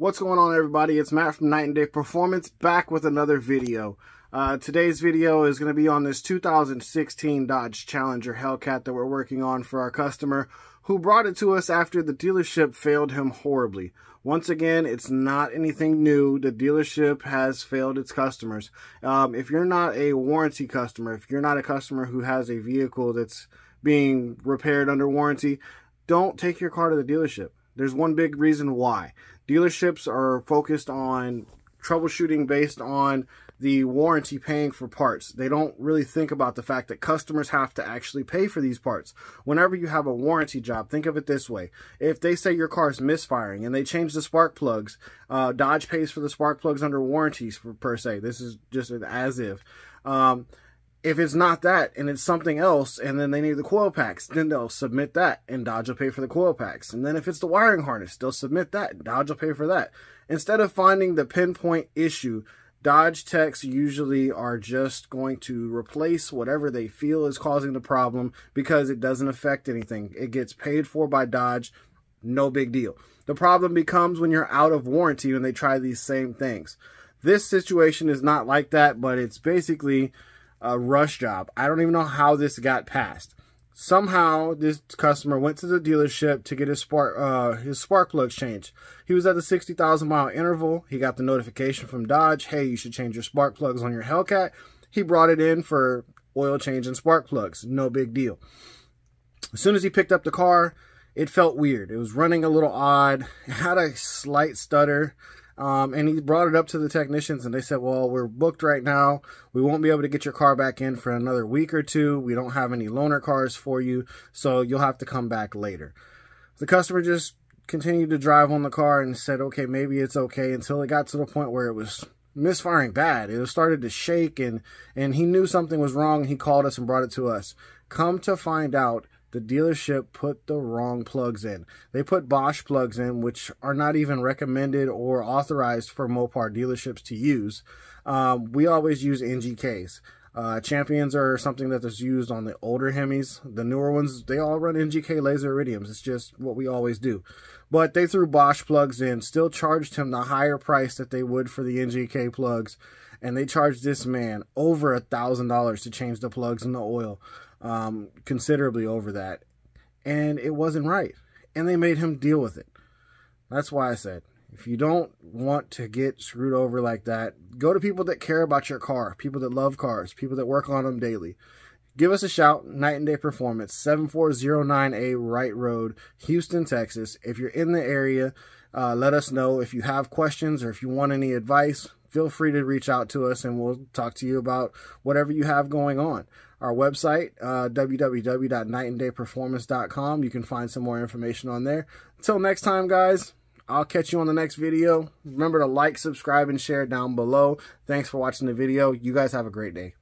What's going on everybody? It's Matt from Night and Day Performance back with another video. Uh, today's video is going to be on this 2016 Dodge Challenger Hellcat that we're working on for our customer who brought it to us after the dealership failed him horribly. Once again, it's not anything new. The dealership has failed its customers. Um, if you're not a warranty customer, if you're not a customer who has a vehicle that's being repaired under warranty, don't take your car to the dealership. There's one big reason why. Dealerships are focused on troubleshooting based on the warranty paying for parts. They don't really think about the fact that customers have to actually pay for these parts. Whenever you have a warranty job, think of it this way. If they say your car is misfiring and they change the spark plugs, uh, Dodge pays for the spark plugs under warranties for, per se. This is just as if. Um, if it's not that and it's something else and then they need the coil packs, then they'll submit that and Dodge will pay for the coil packs. And then if it's the wiring harness, they'll submit that and Dodge will pay for that. Instead of finding the pinpoint issue, Dodge techs usually are just going to replace whatever they feel is causing the problem because it doesn't affect anything. It gets paid for by Dodge, no big deal. The problem becomes when you're out of warranty when they try these same things. This situation is not like that, but it's basically a rush job. I don't even know how this got passed. Somehow, this customer went to the dealership to get his spark uh, his spark plugs changed. He was at the 60,000 mile interval. He got the notification from Dodge, hey, you should change your spark plugs on your Hellcat. He brought it in for oil change and spark plugs. No big deal. As soon as he picked up the car, it felt weird. It was running a little odd. It had a slight stutter. Um, and he brought it up to the technicians and they said, well, we're booked right now. We won't be able to get your car back in for another week or two. We don't have any loaner cars for you. So you'll have to come back later. The customer just continued to drive on the car and said, okay, maybe it's okay until it got to the point where it was misfiring bad. It started to shake and, and he knew something was wrong. He called us and brought it to us. Come to find out, the dealership put the wrong plugs in. They put Bosch plugs in, which are not even recommended or authorized for Mopar dealerships to use. Um, we always use NGKs. Uh, champions are something that is used on the older Hemis. The newer ones, they all run NGK laser iridiums. It's just what we always do. But they threw Bosch plugs in, still charged him the higher price that they would for the NGK plugs. And they charged this man over a $1,000 to change the plugs and the oil um, considerably over that. And it wasn't right. And they made him deal with it. That's why I said, if you don't want to get screwed over like that, go to people that care about your car, people that love cars, people that work on them daily. Give us a shout, Night and Day Performance, 7409A Wright Road, Houston, Texas. If you're in the area, uh, let us know. If you have questions or if you want any advice, feel free to reach out to us and we'll talk to you about whatever you have going on. Our website, uh, www.nightanddayperformance.com. You can find some more information on there. Until next time, guys, I'll catch you on the next video. Remember to like, subscribe, and share down below. Thanks for watching the video. You guys have a great day.